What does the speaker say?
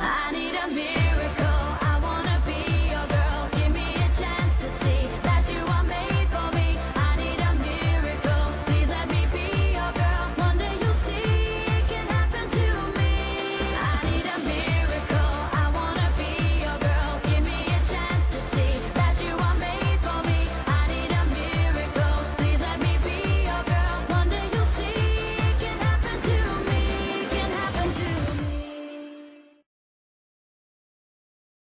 아니라면